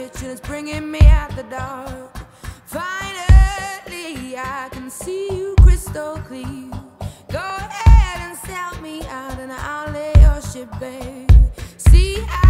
pitch and it's bringing me out the dark. Finally, I can see you crystal clear. Go ahead and sell me out and I'll lay your shit bare. See, how?